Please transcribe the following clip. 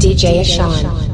DJ Ashan.